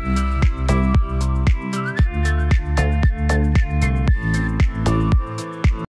Música